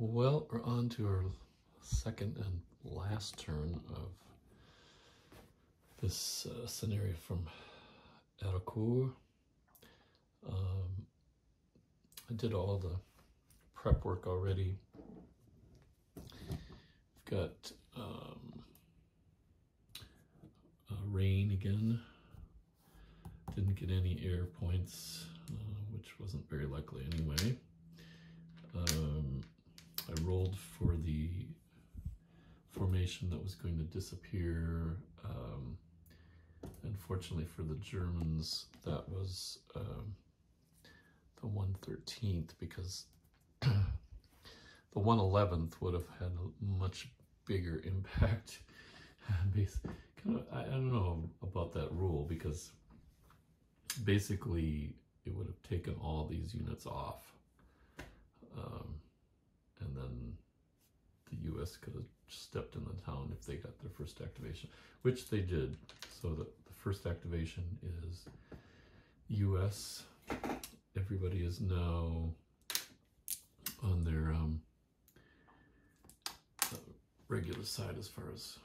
Well, we're on to our second and last turn of this uh, scenario from Arracourt. Um, I did all the prep work already. I've got um, uh, rain again. Didn't get any air points, uh, which wasn't very likely anyway. Um, I rolled for the formation that was going to disappear. Um, unfortunately for the Germans, that was um, the 113th because the 111th would have had a much bigger impact. kind of, I, don't know about that rule because basically it would have taken all these units off. Um, and then the U.S. could have stepped in the town if they got their first activation, which they did. So the, the first activation is U.S. Everybody is now on their um, regular side as far as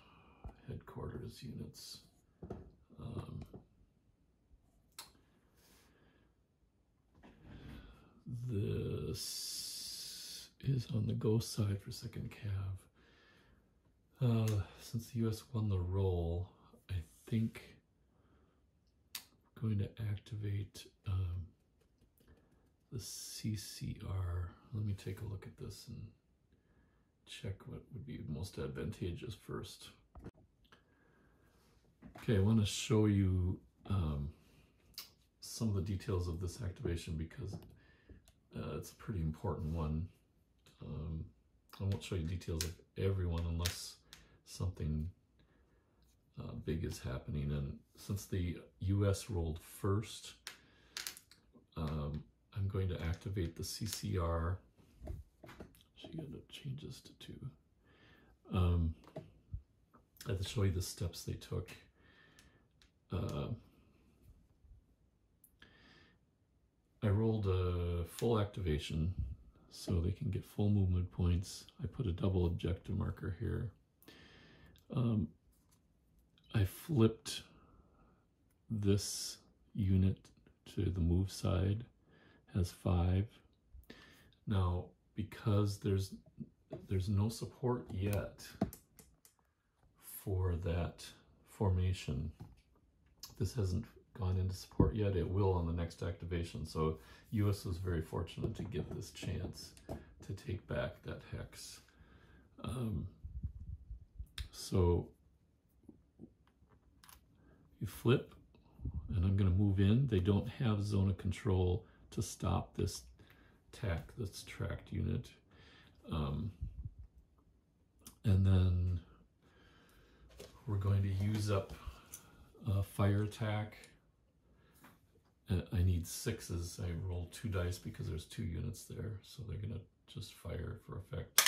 headquarters units. Um, this is on the go side for second cav. Uh, since the U.S. won the roll, I think I'm going to activate um, the CCR. Let me take a look at this and check what would be most advantageous first. Okay, I want to show you um, some of the details of this activation because uh, it's a pretty important one. Um, I won't show you details of everyone unless something uh, big is happening. And since the US rolled first, um, I'm going to activate the CCR. She got to change this to two. Um, I have to show you the steps they took. Uh, I rolled a full activation so they can get full movement points. I put a double objective marker here. Um, I flipped this unit to the move side, has five. Now, because there's there's no support yet for that formation, this hasn't gone into support yet. It will on the next activation. So US was very fortunate to get this chance to take back that hex. Um, so you flip, and I'm going to move in. They don't have zone of control to stop this tack, this tracked unit. Um, and then we're going to use up a fire attack. Uh, I need sixes. I roll two dice because there's two units there, so they're to just fire for effect.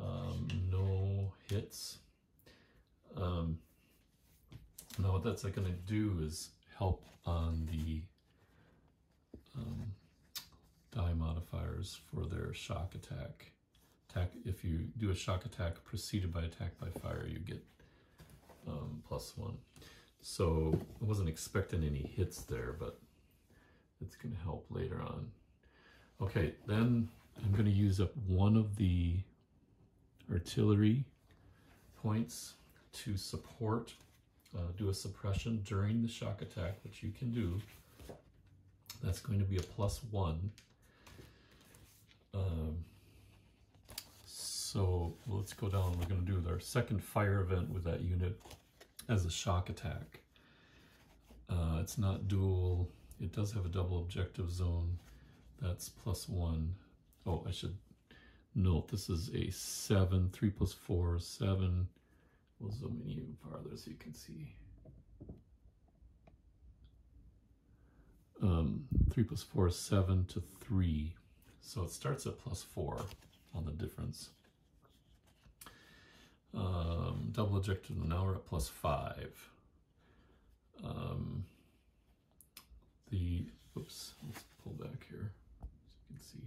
Um, no hits. Um, now what that's to do is help on the um, die modifiers for their shock attack. Attack if you do a shock attack preceded by attack by fire, you get um, plus one. So I wasn't expecting any hits there, but it's going to help later on. Okay, then I'm going to use up one of the artillery points to support, uh, do a suppression during the shock attack, which you can do. That's going to be a plus one. Um, so let's go down. We're going to do our second fire event with that unit as a shock attack. Uh, it's not dual. It does have a double objective zone. That's plus one. Oh, I should note this is a seven. Three plus four, seven. We'll zoom in even farther so you can see. Um, three plus four is seven to three. So it starts at plus four on the difference. Um, double objective, now we're at plus five. Um, the, oops, let's pull back here so you can see.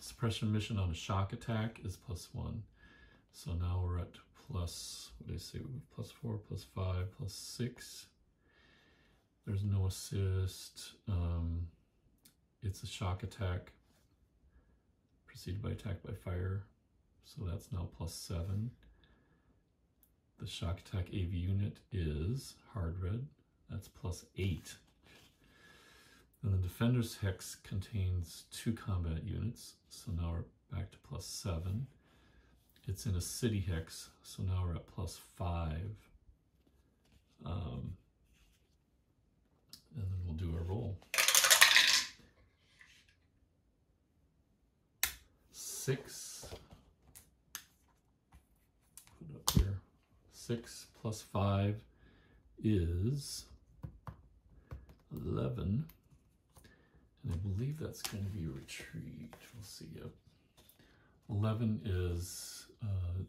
suppression mission on a shock attack is plus one. So now we're at plus, what did I say, plus four, plus five, plus six. There's no assist. Um, it's a shock attack preceded by attack by fire. So that's now plus seven. The shock attack AV unit is hard red. That's plus eight. And the defender's hex contains two combat units. So now we're back to plus seven. It's in a city hex. So now we're at plus five. Um, and then we'll do our roll. Six. 6 plus 5 is 11. And I believe that's going to be retrieved. We'll see. Yep. 11 is uh,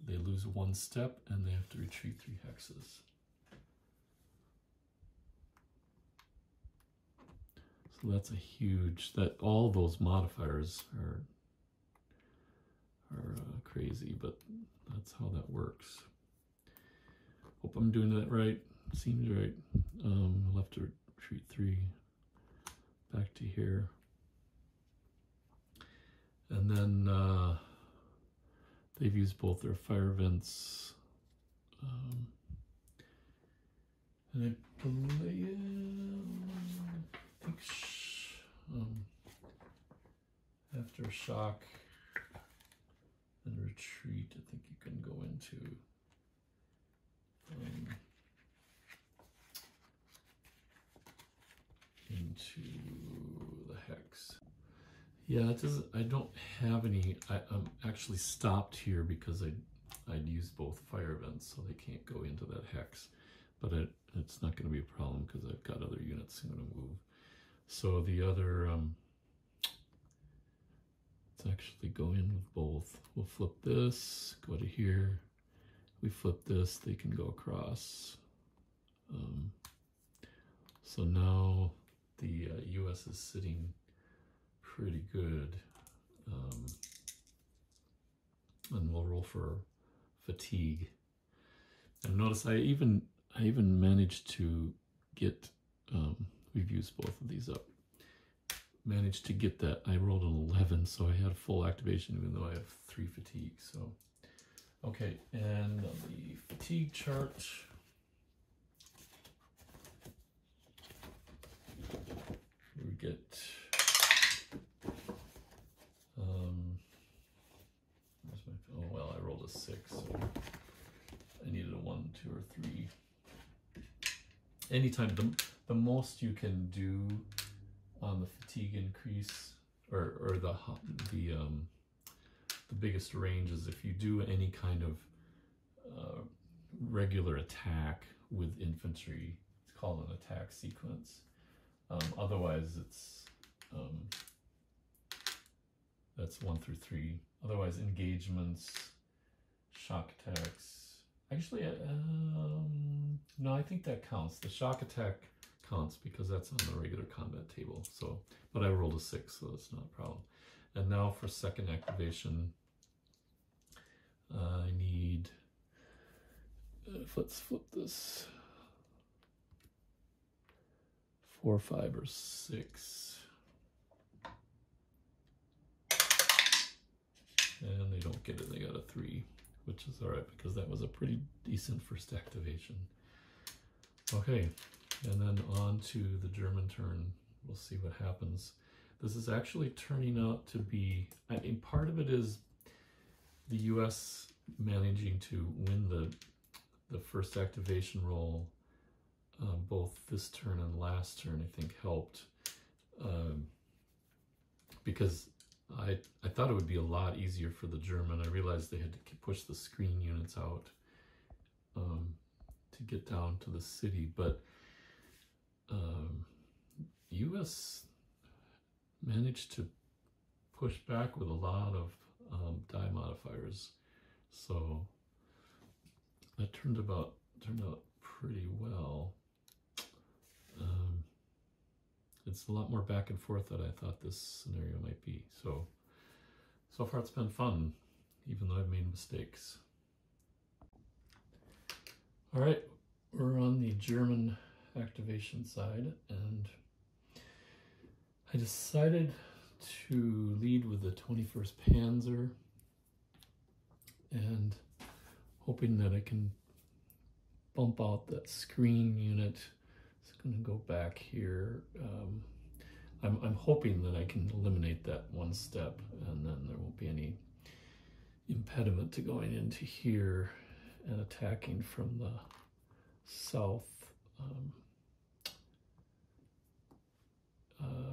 they lose one step and they have to retreat three hexes. So that's a huge, that all those modifiers are, are uh, crazy, but that's how that works. Hope I'm doing that right. Seems right. Um, I'll to retreat three back to here. And then uh, they've used both their fire events. Um, and I believe, I think um, after shock and retreat, I think you can go into um, into the hex. Yeah, it doesn't. I don't have any. I, I'm actually stopped here because I I'd used both fire events, so they can't go into that hex. But it, it's not going to be a problem because I've got other units I'm going to move. So the other, um, let's actually go in with both. We'll flip this, go to here. We flip this, they can go across. Um, so now the uh, US is sitting pretty good. Um, and we'll roll for fatigue. And notice I even I even managed to get um, we've used both of these up. Managed to get that. I rolled an 11, so I had full activation even though I have three fatigue. So okay, and the fatigue chart. We get um, my, oh well, I rolled a six, so I needed a one, two, or three. Anytime, the, the most you can do on the fatigue increase, or, or the, the, um, the biggest range is if you do any kind of uh, regular attack with infantry, it's called an attack sequence. Um, otherwise, it's um, that's one through three. Otherwise, engagements, shock attacks. Actually, um, no, I think that counts. The shock attack counts because that's on the regular combat table. So, but I rolled a six, so that's not a problem. And now for second activation, I need. Uh, let's flip this. Four, five, or six. And they don't get it, they got a three, which is all right because that was a pretty decent first activation. Okay, and then on to the German turn. We'll see what happens. This is actually turning out to be, I mean, part of it is the US managing to win the the first activation roll um, both this turn and last turn, I think, helped um, because I I thought it would be a lot easier for the German. I realized they had to push the screen units out um, to get down to the city, but U.S. Um, managed to push back with a lot of um, die modifiers, so that turned about turned out pretty well. Um, it's a lot more back and forth than I thought this scenario might be. So so far it's been fun, even though I've made mistakes. All right, we're on the German activation side, and I decided to lead with the 21st Panzer and hoping that I can bump out that screen unit. It's going to go back here. Um, I'm, I'm hoping that I can eliminate that one step and then there won't be any impediment to going into here and attacking from the south. Um, um,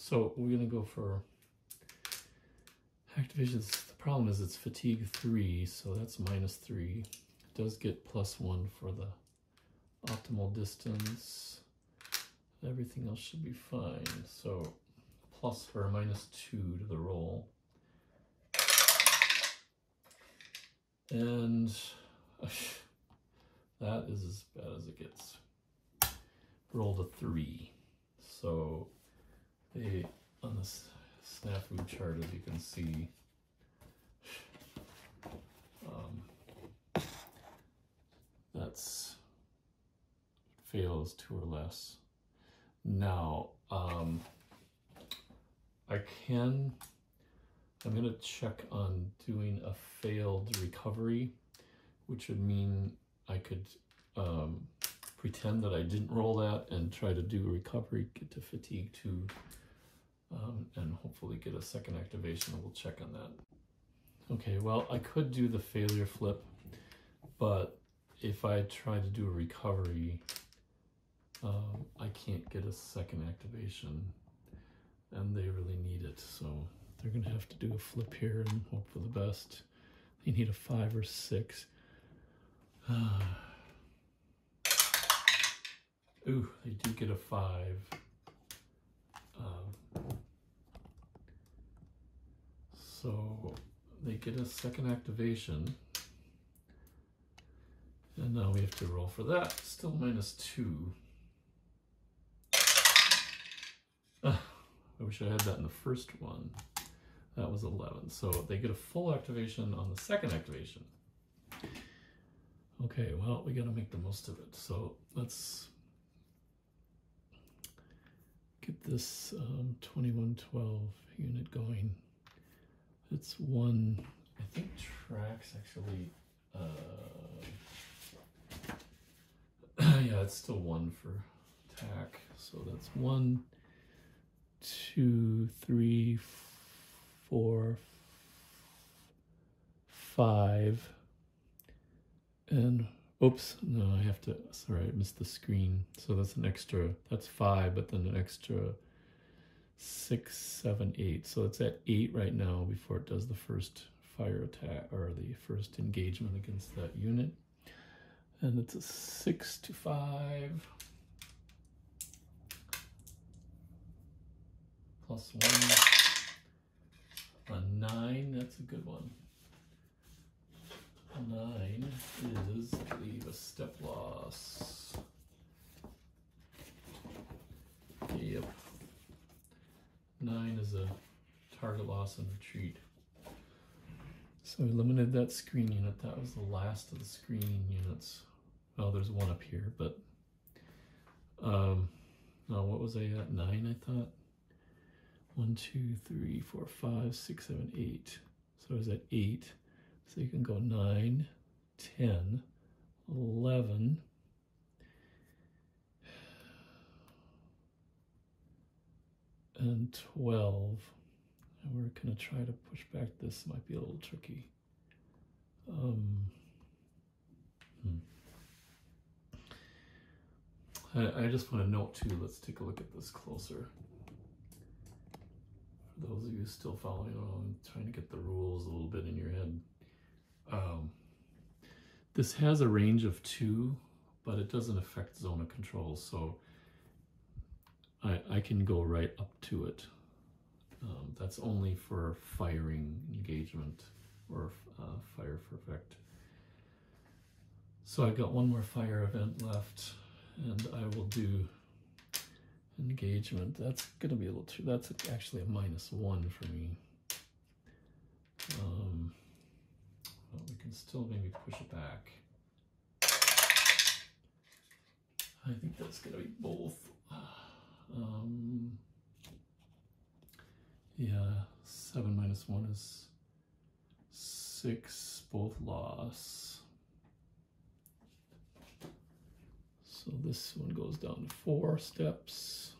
so we're going to go for activations. The problem is it's fatigue 3, so that's minus 3. It does get plus 1 for the optimal distance. Everything else should be fine. So plus or minus 2 to the roll. And that is as bad as it gets. Rolled a 3. So on this snafu chart, as you can see, um, that's fails two or less. Now, um, I can, I'm going to check on doing a failed recovery, which would mean I could um, pretend that I didn't roll that and try to do a recovery, get to fatigue two, um, and hopefully get a second activation. We'll check on that. Okay, well, I could do the failure flip, but if I try to do a recovery, um, I can't get a second activation, and they really need it, so they're going to have to do a flip here and hope for the best. They need a five or six. Ooh, they do get a five. So they get a second activation. And now we have to roll for that. Still minus two. Uh, I wish I had that in the first one. That was 11. So they get a full activation on the second activation. Okay, well, we got to make the most of it. So let's get this um, 2112 unit going. It's one, I think tracks actually, uh, yeah, it's still one for tack. So that's one, two, three, four, five, and oops, no, I have to, sorry, I missed the screen. So that's an extra, that's five, but then an extra six, seven, eight. So it's at eight right now before it does the first fire attack or the first engagement against that unit. And it's a six to five. Plus one. A nine, that's a good one. Nine is, believe, a step loss. Yep. Nine is a target loss and retreat. So we eliminated that screen unit. That was the last of the screening units. Well, there's one up here, but um, no, what was I at? Nine, I thought. One, two, three, four, five, six, seven, eight. So I was at eight. So you can go 9, 10, 11, and 12. And we're going to try to push back. This might be a little tricky. Um, hmm. I, I just want to note too, let's take a look at this closer. For those of you still following along, trying to get the rules a little bit in your head. Um, this has a range of two, but it doesn't affect zone of control, so I, I can go right up to it. Um, that's only for firing engagement or uh, fire for effect. So I've got one more fire event left, and I will do engagement. That's going to be a little too, that's actually a minus one for me. Um, well, we can still maybe push it back. I think that's going to be both. Um, yeah, 7 minus 1 is 6, both loss. So this one goes down to 4 steps.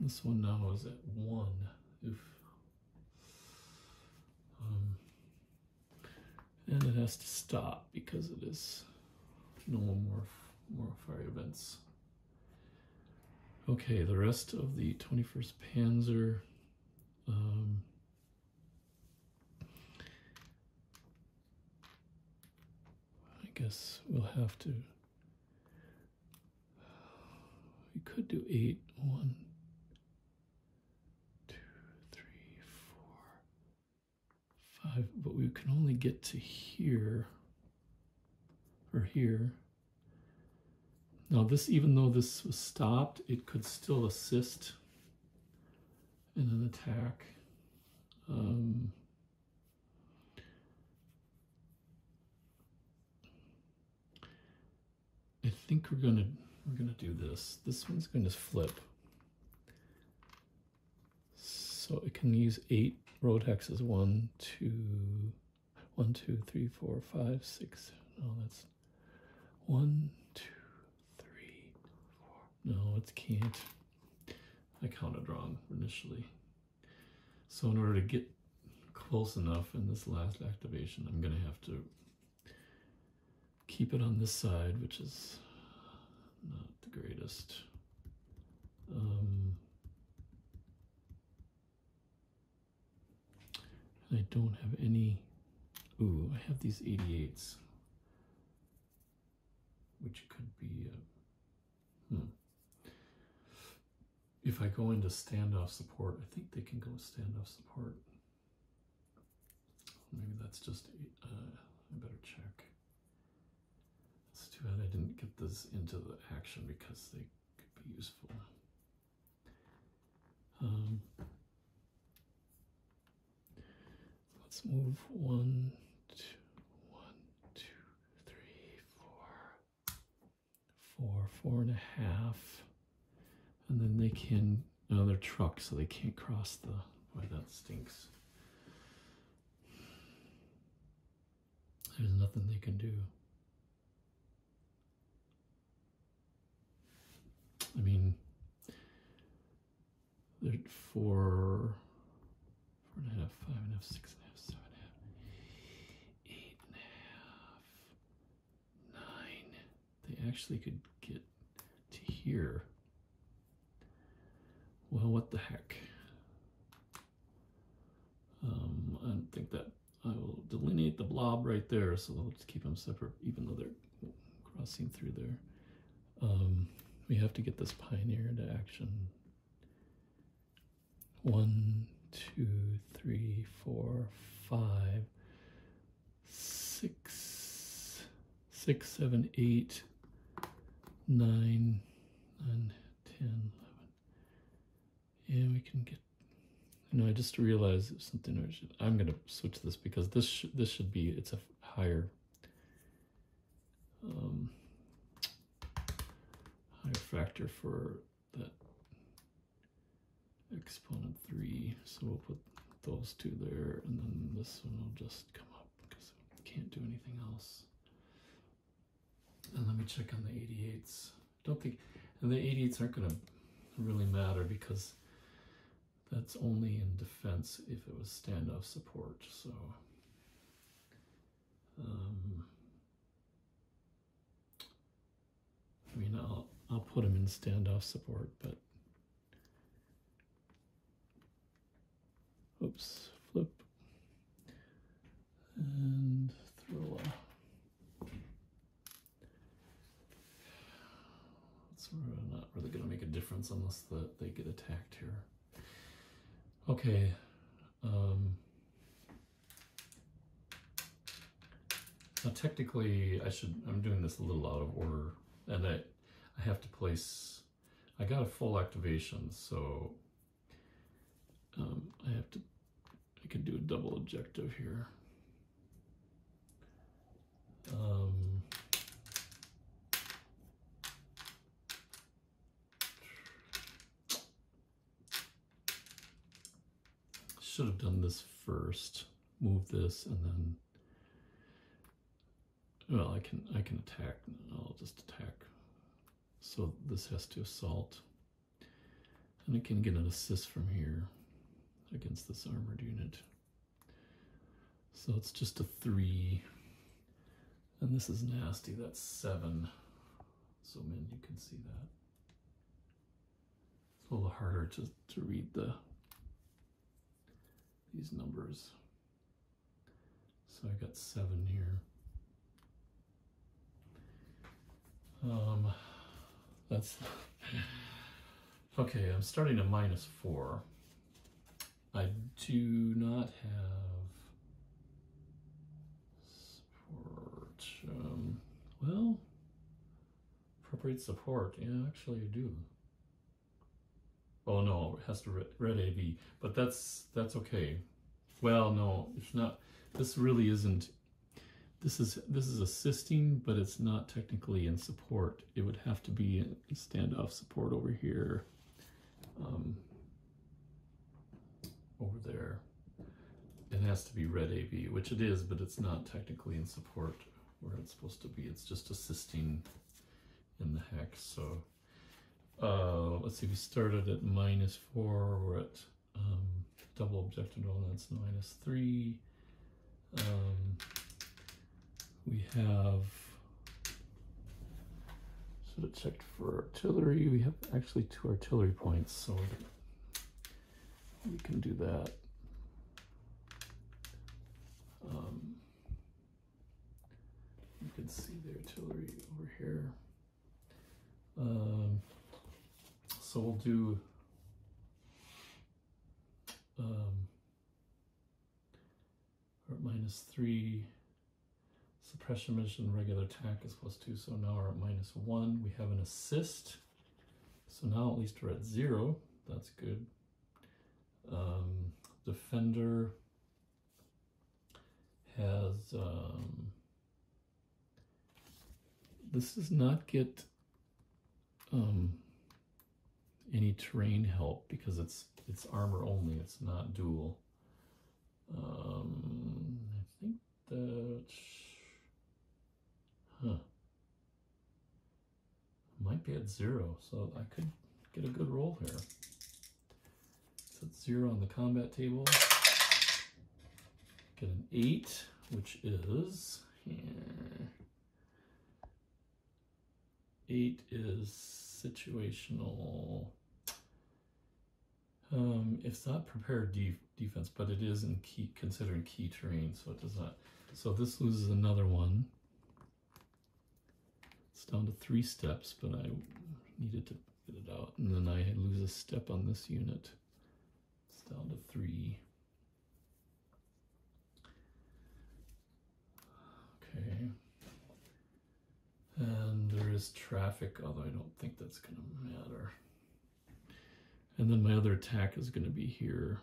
This one now is at 1. Oof. Um, and it has to stop because it is no more more fire events. Okay, the rest of the 21st Panzer. Um, I guess we'll have to. We could do eight. One, two, three, four, five, but we can only get to here or here. Now this, even though this was stopped, it could still assist in an attack. Um, I think we're gonna we're gonna do this. This one's going to flip, so it can use eight road hexes. One, two, one, two, three, four, five, six. No, that's one. No, it can't. I counted wrong initially. So in order to get close enough in this last activation, I'm going to have to keep it on this side, which is not the greatest. Um, I don't have any. Ooh, I have these 88s, which could be. Uh, hmm. If I go into standoff support, I think they can go standoff support. Maybe that's just. Uh, I better check. It's too bad I didn't get this into the action because they could be useful. Um, let's move one, two, one, two, three, four, four, four and a half, and then they can. No, they're so they can't cross the. Why that stinks. There's nothing they can do. I mean, they're four, four and a half, five and a half, six and a half, seven and a half, eight and a half, nine. They actually could get to here. Well, what the heck? Um, I think that I will delineate the blob right there, so let's keep them separate, even though they're crossing through there. Um, we have to get this pioneer into action. One, two, three, four, five, six, six, seven, eight, nine, nine, ten. Yeah, we can get. No, I just realized something. I I'm going to switch this because this sh this should be it's a higher. Um, higher factor for that exponent 3. So we'll put those two there, and then this one will just come up because we can't do anything else. And let me check on the 88s. Don't think, and the 88s aren't going to really matter because that's only in defense if it was standoff support. So, um, I mean, I'll I'll put him in standoff support, but oops, flip and throw a. It's not really going to make a difference unless the, they get attacked here. Okay. Um, now technically, I should. I'm doing this a little out of order, and I I have to place, I got a full activation, so um, I have to I can do a double objective here. Um, should have done this first. Move this and then well I can I can attack. I'll just attack. So this has to assault. And it can get an assist from here against this armored unit. So it's just a three. And this is nasty. That's seven. So in, you can see that. It's a little harder to, to read the these numbers. So I got seven here. Um, that's okay. I'm starting at minus four. I do not have support. Um, well, appropriate support. Yeah, actually, I do. Oh no, it has to red, red AV, but that's that's okay. Well, no, it's not. This really isn't. This is this is assisting, but it's not technically in support. It would have to be standoff support over here, um, over there. It has to be red AV, which it is, but it's not technically in support where it's supposed to be. It's just assisting in the hex. So uh, let's see, we started at minus four, we're at um, double objective roll, that's minus three. Um, we have, should have checked for artillery. We have actually two artillery points, so we can do that. Um, you can see the artillery over here. Um, so we'll do um, at minus three. Suppression mission regular attack is plus two, so now we're at minus one. We have an assist. So now at least we're at zero. That's good. Um, defender has um, this does not get um, any terrain help because it's it's armor only. It's not dual. Um, I think that huh might be at zero, so I could get a good roll here. It's zero on the combat table. Get an eight, which is here. Eight is situational um, it's not prepared de defense, but it is in key considered key terrain, so it does not. So this loses another one. It's down to three steps, but I needed to get it out, and then I lose a step on this unit. It's down to three. Okay. And there is traffic, although I don't think that's going to matter. And then my other attack is going to be here.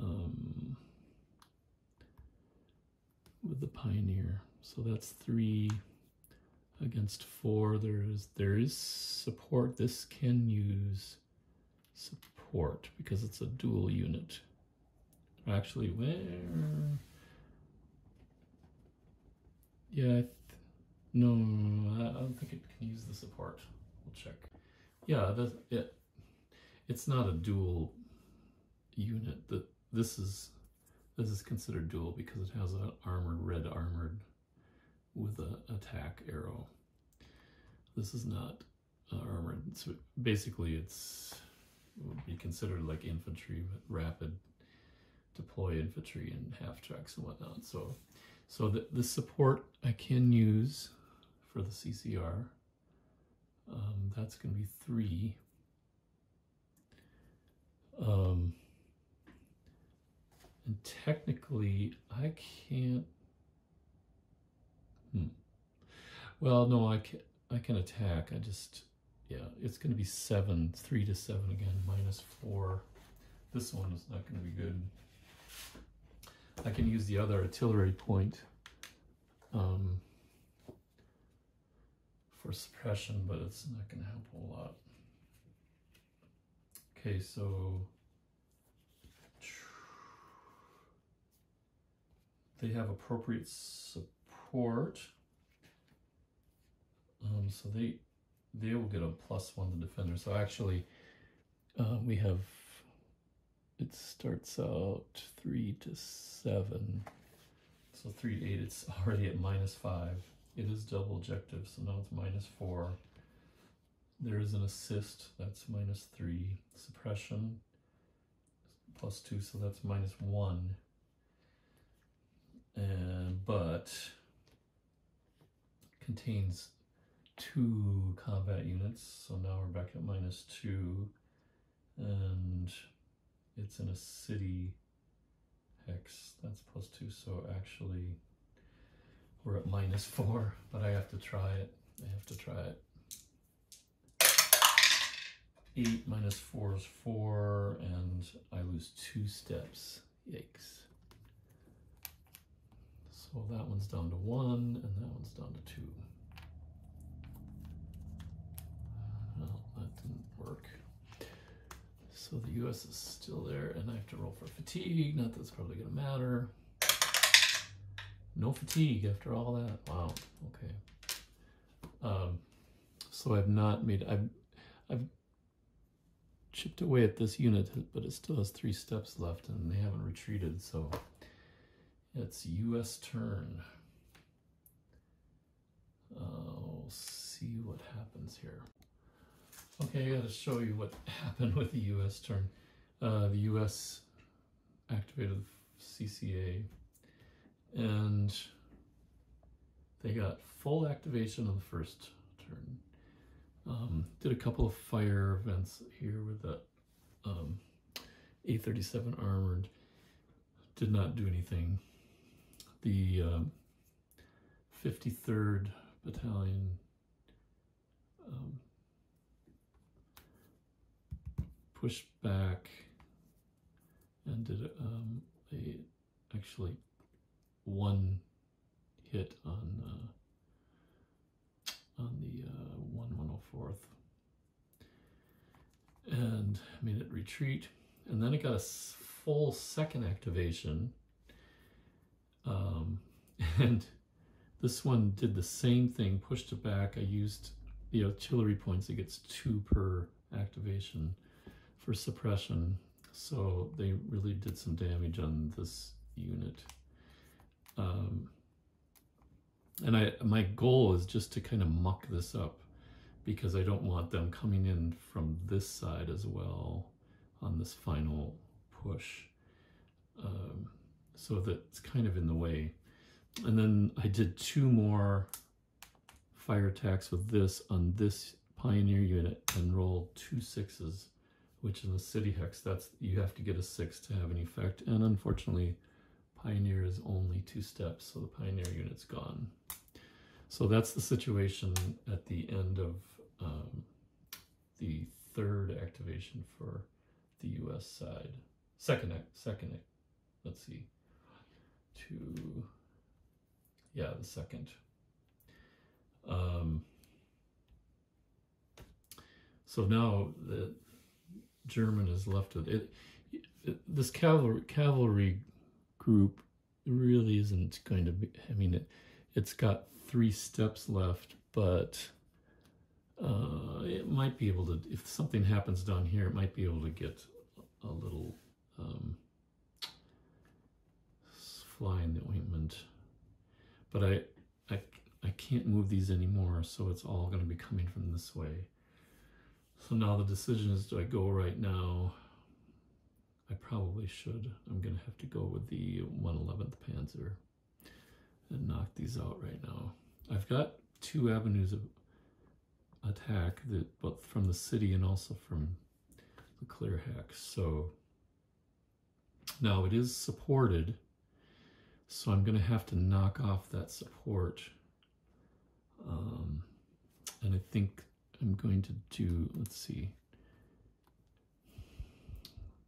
Um, with the Pioneer. So that's three against four. There is there is support. This can use support because it's a dual unit. Actually, where? Yeah, no, I don't think it can use the support. We'll check. Yeah, that it it's not a dual unit. That this is this is considered dual because it has an armored red armored with a attack arrow. This is not uh, armored. So basically, it's it would be considered like infantry, rapid deploy infantry and half tracks and whatnot. So, so the, the support I can use for the CCR um, that's going to be three. Um, and technically, I can't. Hmm. Well, no, I can. I can attack. I just, yeah, it's going to be seven, three to seven again, minus four. this one is not going to be good. I can use the other artillery point um, for suppression, but it's not going to help a whole lot. Okay, so they have appropriate support. Um, so they they will get a plus one to defender. So actually, uh, we have it starts out three to seven. So three to eight, it's already at minus five. It is double objective, so now it's minus four. There is an assist, that's minus three. Suppression, plus two, so that's minus one. And but contains two combat units, so now we're back at minus two, and it's in a city hex. That's plus two, so actually we're at minus four, but I have to try it. I have to try it. Eight minus four is four, and I lose two steps. Yikes. So that one's down to one, and that one's down to two. That didn't work. So the US is still there, and I have to roll for fatigue. Not that's probably going to matter. No fatigue after all that. Wow. Okay. Um, so I've not made. I've I've chipped away at this unit, but it still has three steps left, and they haven't retreated. So it's U.S. turn. Uh, we'll see what happens here. Okay, I got to show you what happened with the U.S. turn. Uh, the U.S. activated CCA, and they got full activation on the first turn. Um, did a couple of fire events here with the um, A-37 armored. Did not do anything. The um, 53rd Battalion um, pushed back and did um, a actually one hit on uh, on the uh, one one hundred oh fourth and made it retreat, and then it got a full second activation, um, and this one did the same thing, pushed it back. I used the artillery points; it gets two per activation for suppression. So they really did some damage on this unit. Um, and I, my goal is just to kind of muck this up because I don't want them coming in from this side as well on this final push. Um, so that it's kind of in the way. And then I did two more fire attacks with this on this Pioneer unit and rolled two sixes which in the city hex, that's you have to get a six to have an effect. And unfortunately, Pioneer is only two steps, so the Pioneer unit's gone. So that's the situation at the end of um, the third activation for the U.S. side. Second, second, let's see, two, yeah, the second. Um, so now the German is left with it. it this cavalry cavalry group really isn't going to be. I mean, it it's got three steps left, but uh, it might be able to. If something happens down here, it might be able to get a little um, fly in the ointment. But I, I, I can't move these anymore, so it's all going to be coming from this way. So now the decision is do I go right now? I probably should. I'm going to have to go with the 111th Panzer and knock these out right now. I've got two avenues of attack that both from the city and also from the clear hex. So now it is supported. So I'm going to have to knock off that support. Um, and I think I'm going to do, let's see,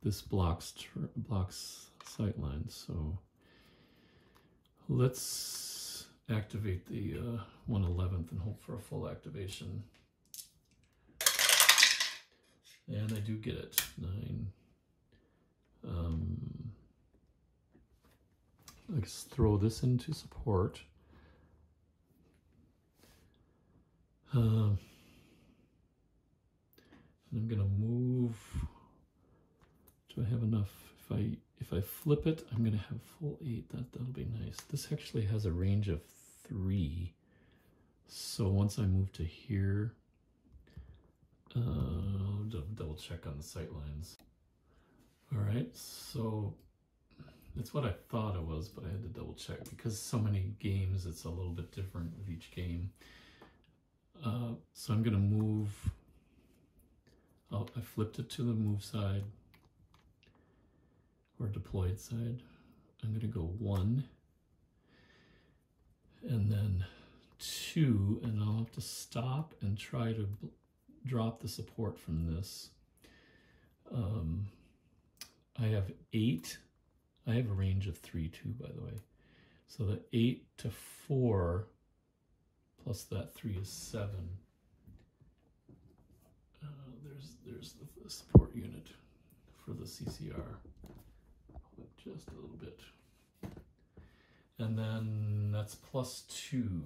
this blocks blocks sight lines. So let's activate the uh, 111th and hope for a full activation. And I do get it. Nine. Um, let's throw this into support. Um, and I'm going to move. Do I have enough? If I if I flip it, I'm to have full eight. That that'll be nice. This actually has a range of three. So once I move to here, uh, double check on the sight lines. All right, so that's what I thought it was, but I had to double check because so many games, it's a little bit different with each game. Uh, so I'm to move. Oh, I flipped it to the move side or deployed side. I'm going to go one and then two, and I'll have to stop and try to drop the support from this. Um, I have eight. I have a range of three, two, by the way. So the eight to four plus that three is seven. Uh, there's there's the, the, support unit for the CCR. Just a little bit. And then that's plus two.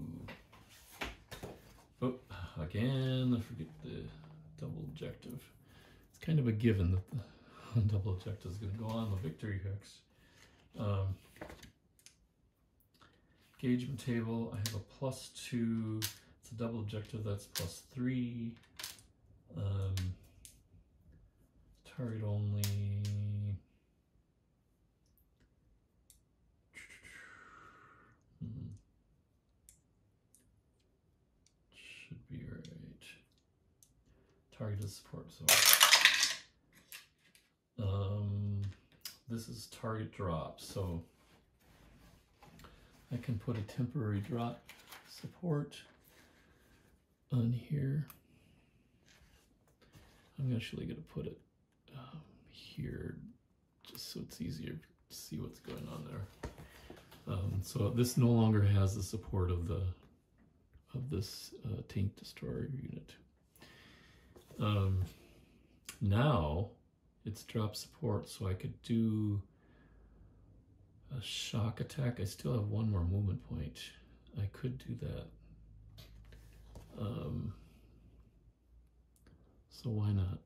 Oh, again, I forget the double objective. It's kind of a given that the double objective is going to go on the victory hex. Um, engagement table, I have a plus two. It's a double objective, that's plus three. Um, target only. Hmm. Should be right. Targeted support, so. Um, this is target drop, so I can put a temporary drop support on here. I'm actually going to put it um, here just so it's easier to see what's going on there. Um, so this no longer has the support of the of this uh, tank destroyer unit. Um, now it's drop support, so I could do a shock attack. I still have one more movement point. I could do that. Um, so why not?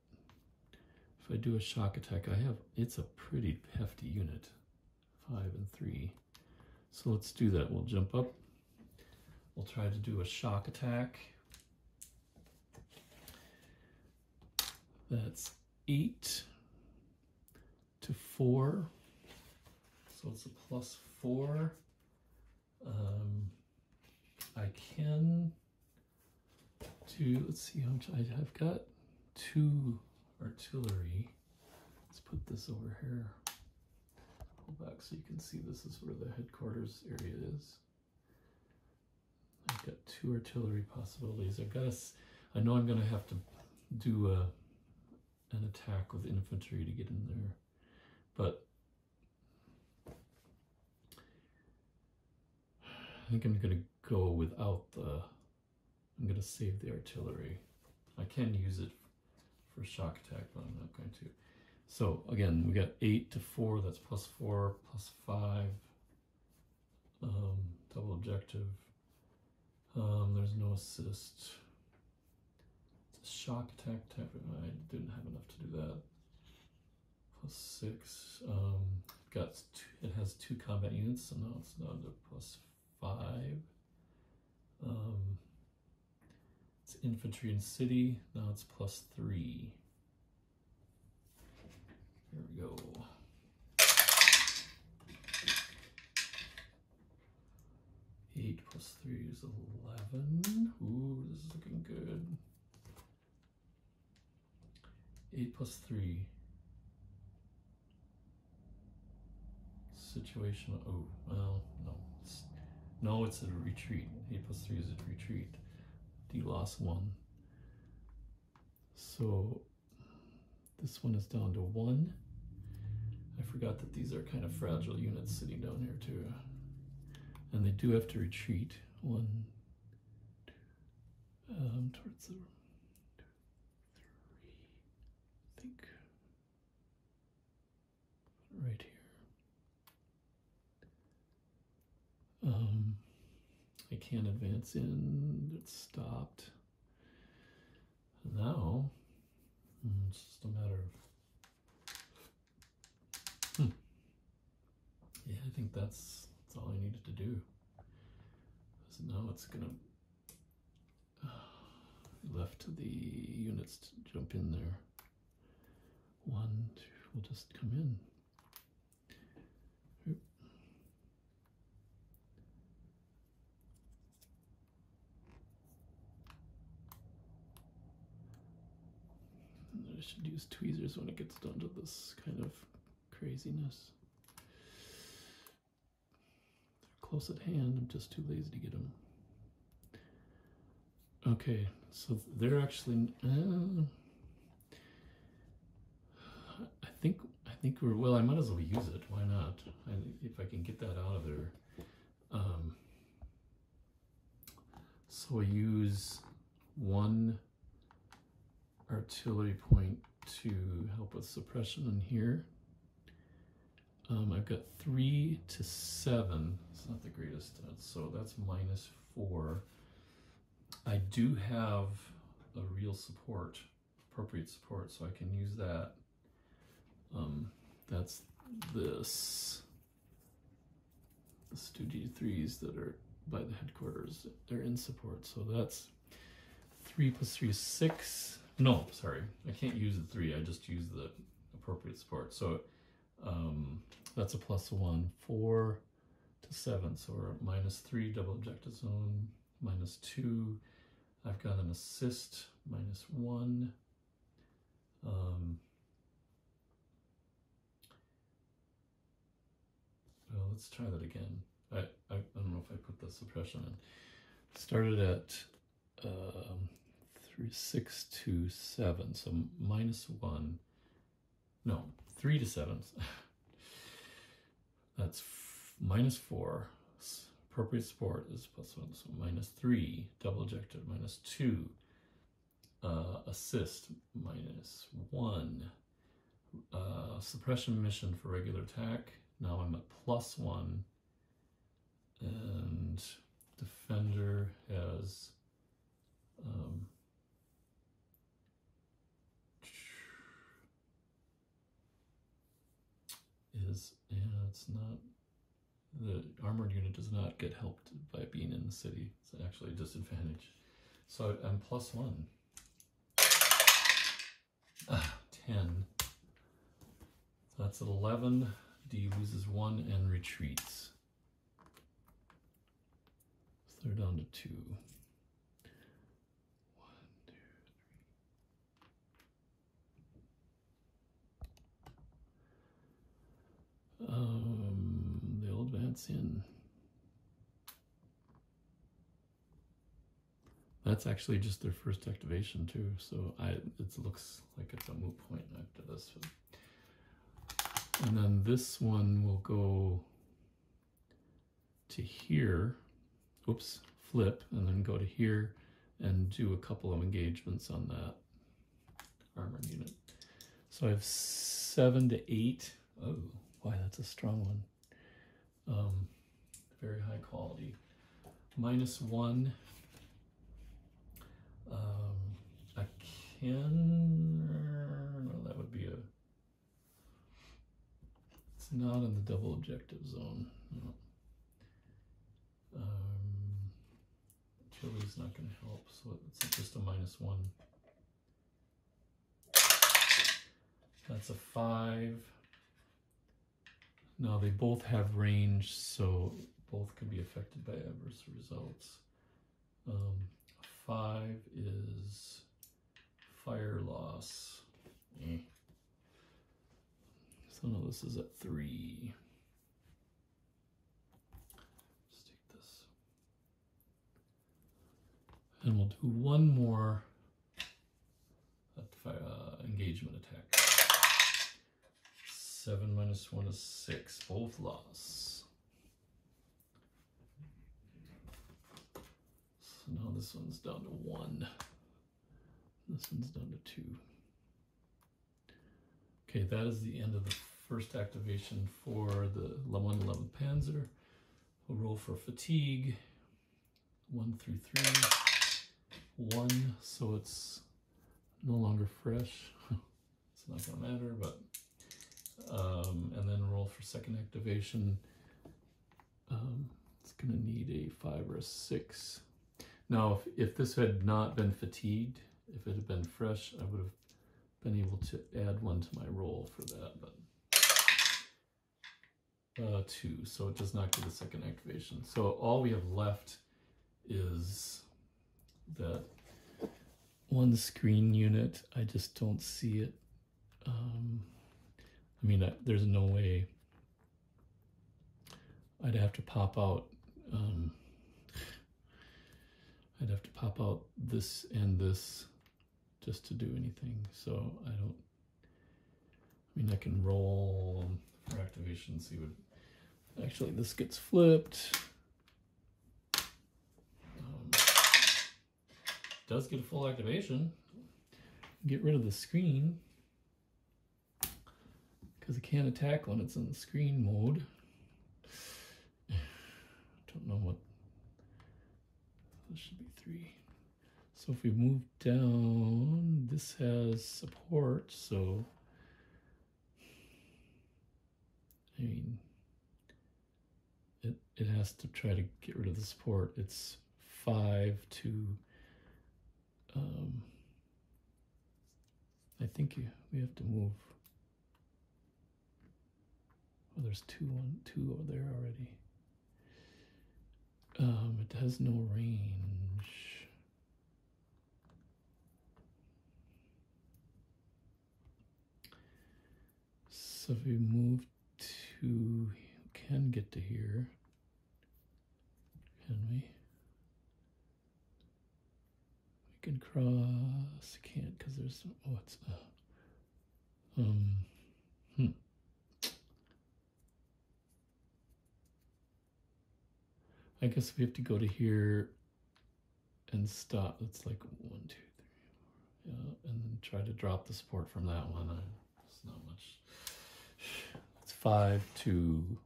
If I do a shock attack, I have, it's a pretty hefty unit, five and three. So let's do that. We'll jump up. We'll try to do a shock attack. That's eight to four. So it's a plus four. Um, I can do, let's see how much I, have got two artillery. Let's put this over here. Pull back so you can see this is where the headquarters area is. I've got two artillery possibilities. I've got a, I know I'm going to have to do a, an attack with infantry to get in there. But I think I'm going to go without the, I'm going to save the artillery. I can use it for shock attack, but I'm not going to. So again, we got 8 to 4, that's plus 4, plus 5, um, double objective. Um, there's no assist. Shock attack type. I didn't have enough to do that. Plus 6. Um, got two, it has two combat units, so now it's down to plus five. Um, it's infantry and city. Now it's plus three. Here we go. Eight plus three is eleven. Ooh, this is looking good. Eight plus three. situation, Oh, well, no. No, it's a retreat. 8 plus 3 is a retreat. D loss 1. So this one is down to 1. I forgot that these are kind of fragile units sitting down here too. And they do have to retreat. One, two, um, towards the two, three, I think right here. Um, I can't advance in, it's stopped. Now, mm, it's just a matter of Hmm. Yeah, I think that's that's all I needed to do. So now it's gonna uh, left the units to jump in there. One, two, we'll just come in. I should use tweezers when it gets down to this kind of craziness. They're close at hand, I'm just too lazy to get them. Okay, so they're actually. Uh, I think I think we're well. I might as well use it. Why not? I, if I can get that out of there. Um, so I use one artillery point to help with suppression in here. Um, I've got three to seven. It's not the greatest, so that's minus four. I do have a real support, appropriate support, so I can use that. Um, that's this. The StuG 3s that are by the headquarters, they're in support, so that's three plus three is six. No, sorry, I can't use the three, I just use the appropriate support. So um, that's a plus one, four to seven. So we're minus three, double objective zone, minus two. I've got an assist, minus one. Um, well, let's try that again. I, I, I don't know if I put the suppression in. Started at um, three, six to seven, so minus one. No, three to seven. That's minus four. Appropriate support is plus one, so minus three. Double objective minus two. Uh, assist minus one. Uh, suppression mission for regular attack. Now I'm at plus one. And defender has um, is yeah, it's not the armored unit does not get helped by being in the city. It's actually a disadvantage. So I'm plus one. Ah, 10. So that's 11. D loses one and retreats. So they're down to two. Um, they'll advance in. That's actually just their first activation too, so I it looks like it's a moot point after this. And then this one will go to here, oops, flip, and then go to here and do a couple of engagements on that armor unit. So I have seven to eight. Oh, Boy, that's a strong one. Um, very high quality. Minus one. Um, I can. No, that would be a. It's not in the double objective zone. No. Um, not going to help, so it's just a minus one. That's a five. Now they both have range, so both can be affected by adverse results. Um, five is fire loss. Eh. So now this is at three. Let's take this. And we'll do one more uh, engagement attack. Seven minus 1 is 6. Both loss. So now this one's down to 1. This one's down to 2. Okay, that is the end of the first activation for the 111th Panzer. We'll roll for fatigue. 1 through 3. 1, so it's no longer fresh. it's not to matter, but um, and then roll for second activation. Um, it's going to need a five or a six. Now, if, if this had not been fatigued, if it had been fresh, I would have been able to add one to my roll for that, but uh, two, so it does not get a second activation. So all we have left is that one screen unit. I just don't see it. Um, I mean, I, there's no way I'd have to pop out. Um, I'd have to pop out this and this just to do anything. So I don't. I mean, I can roll for activation. See what. Actually, this gets flipped. Um, does get a full activation. Get rid of the screen because it can't attack when it's in the screen mode. I don't know what. This should be three. So if we move down, this has support, so I mean it has to try to get rid of the support. It's five to um I think you, we have to move Oh, there's two on two over there already. Um, it has no range. So if we move to, can get to here, can we? We can cross, can't because there's, oh, it's, uh, um, hmm. I guess we have to go to here and stop. That's like one, two, three, four. Yeah, and then try to drop the support from that one. It's not much. It's five to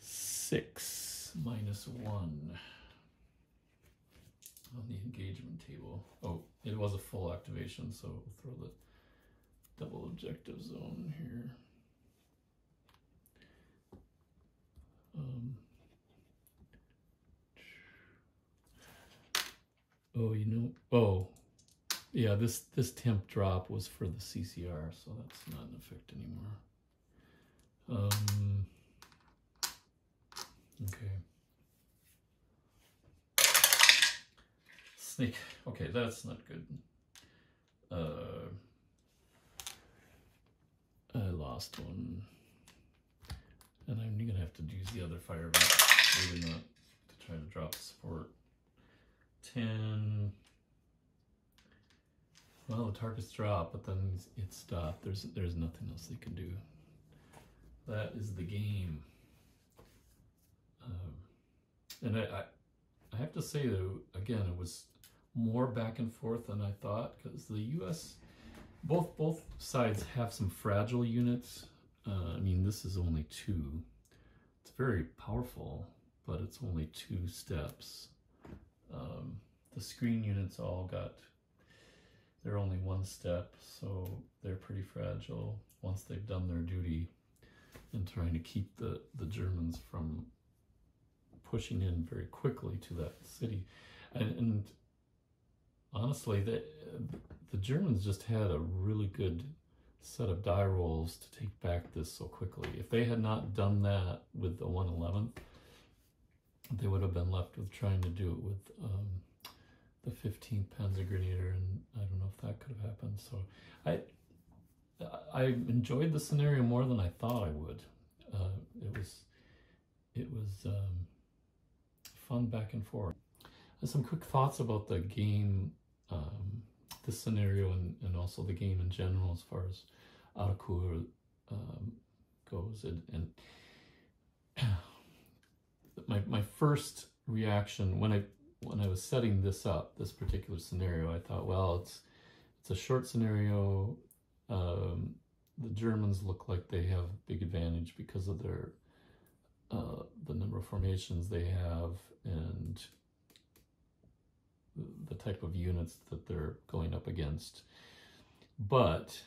six minus one on the engagement table. Oh, it was a full activation, so we'll throw the double objective zone here. Um, Oh, you know, oh, yeah, this, this temp drop was for the CCR, so that's not in effect anymore. Um, okay. Snake, okay, that's not good. Uh, I lost one. And I'm gonna have to use the other fire maybe not to try to drop support. 10. Well, the target's dropped, but then it stopped. There's there's nothing else they can do. That is the game. And I, I, I have to say though, again, it was more back and forth than I thought because the U.S. both both sides have some fragile units. Uh, I mean, this is only two. It's very powerful, but it's only two steps. Um, the screen units all got, they're only one step, so they're pretty fragile once they've done their duty in trying to keep the, the Germans from pushing in very quickly to that city. And, and honestly, the, the Germans just had a really good set of die rolls to take back this so quickly. If they had not done that with the 111th, they would have been left with trying to do it with um, the 15th Panzergrenadier, and I don't know if that could have happened. So I I enjoyed the scenario more than I thought I would. Uh, it was it was um, fun back and forth. And some quick thoughts about the game, um, the scenario, and, and also the game in general as far as Arracourt um, goes. And, and my my first reaction when I when I was setting this up, this particular scenario, I thought, well, it's it's a short scenario. Um, the Germans look like they have big advantage because of their uh, the number of formations they have and the type of units that they're going up against. But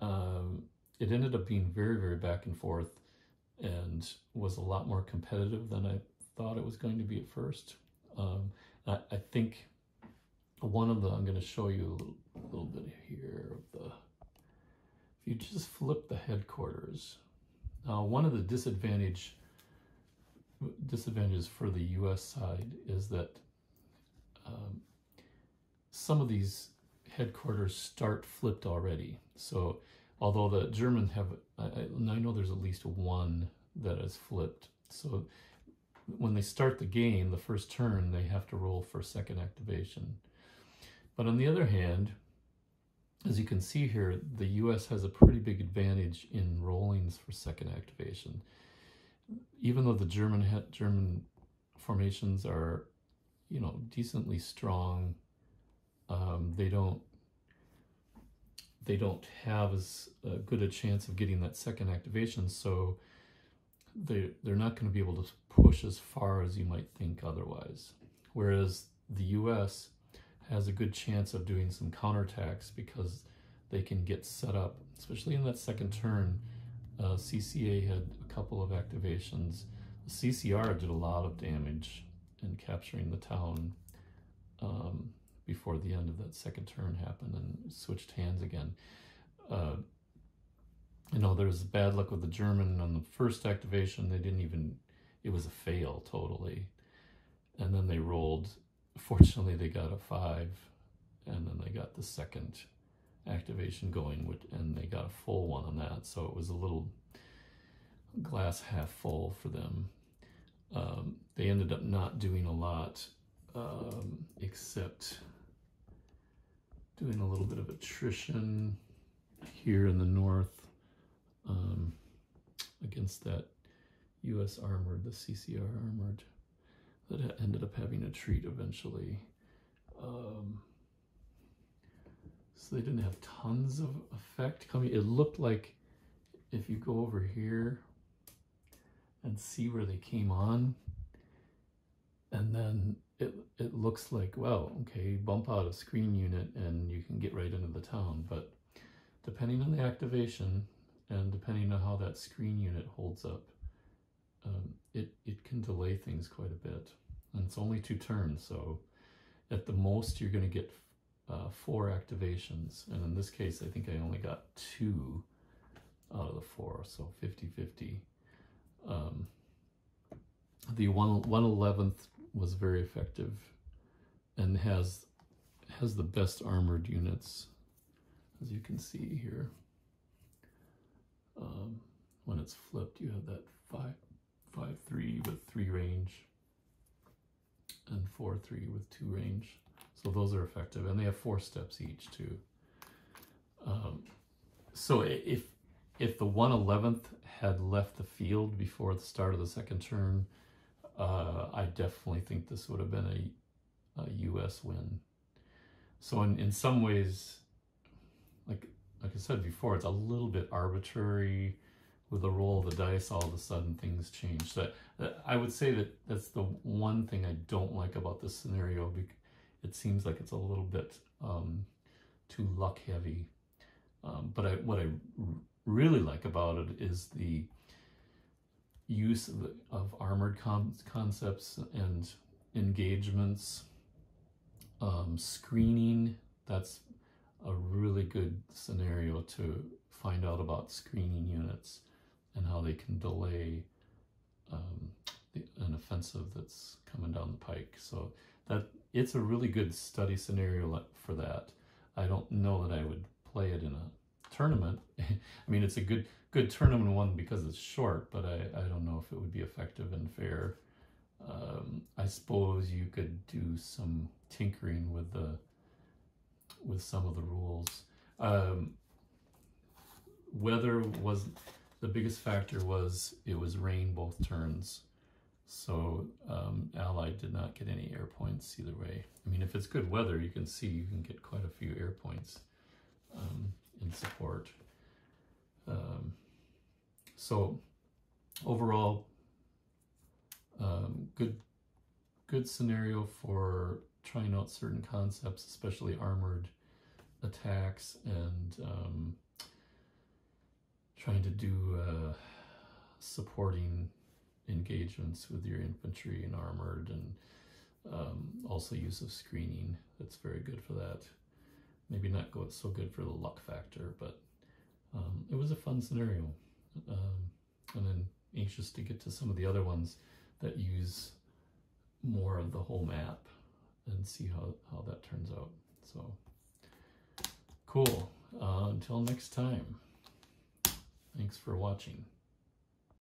um, it ended up being very, very back and forth and was a lot more competitive than I thought it was going to be at first. Um, I, I, think one of the, I'm going to show you a little, little bit here of the, if you just flip the headquarters, uh, one of the disadvantage disadvantages for the U.S. side is that um, some of these headquarters start flipped already. So although the German have, I, I know there's at least one that is flipped. So when they start the game, the first turn, they have to roll for second activation. But on the other hand, as you can see here, the US has a pretty big advantage in rollings for second activation. Even though the German German formations are, you know, decently strong, um, they don't they don't have as good a chance of getting that second activation. So they they're not going to be able to push as far as you might think otherwise. Whereas the U.S. has a good chance of doing some counterattacks because they can get set up, especially in that second turn. Uh, CCA had a couple of activations. The CCR did a lot of damage in capturing the town um, before the end of that second turn happened and switched hands again. Uh, you know, there was bad luck with the German on the first activation. They didn't even, it was a fail totally. And then they rolled, fortunately, they got a five, and then they got the second activation going, and they got a full one on that. So it was a little glass half full for them. Um, they ended up not doing a lot um, except doing a little bit of attrition here in the north um, against that U.S. armored, the CCR armored, that ended up having a treat eventually. Um, so they didn't have tons of effect coming. It looked like if you go over here and see where they came on, and then it, it looks like, well, okay, bump out a screen unit and you can get right into the town. But depending on the activation, and depending on how that screen unit holds up, um, it, it can delay things quite a bit. And it's only two turns, so at the most you're going to get uh, four activations. And in this case, I think I only got two out of the four, so 50-50. Um, the one, 111th was very effective and has has the best armored units, as you can see here. Um, when it's flipped, you have that five, five three with three range, and four three with two range. So those are effective, and they have four steps each too. Um, so if if the one eleventh had left the field before the start of the second turn, uh, I definitely think this would have been a, a U.S. win. So in in some ways, like like I said before, it's a little bit arbitrary with the roll of the dice. All of a sudden, things change. So I would say that that's the one thing I don't like about this scenario. It seems like it's a little bit um, too luck heavy. Um, but I, what I really like about it is the use of, of armored concepts and engagements, um, screening. That's a really good scenario to find out about screening units and how they can delay um, the, an offensive that's coming down the pike. So that it's a really good study scenario for that. I don't know that I would play it in a tournament. I mean, it's a good good tournament one because it's short, but I, I don't know if it would be effective and fair. Um, I suppose you could do some tinkering with the with some of the rules. Um, weather was the biggest factor was it was rain both turns. So um, Allied did not get any air points either way. I mean, if it's good weather, you can see you can get quite a few air points um, in support. Um, so overall, um, good good scenario for trying out certain concepts, especially armored attacks and um, trying to do uh, supporting engagements with your infantry and armored and um, also use of screening. That's very good for that. Maybe not go so good for the luck factor, but um, it was a fun scenario. Um, and then anxious to get to some of the other ones that use more of the whole map and see how, how that turns out. So cool. Uh, until next time. Thanks for watching.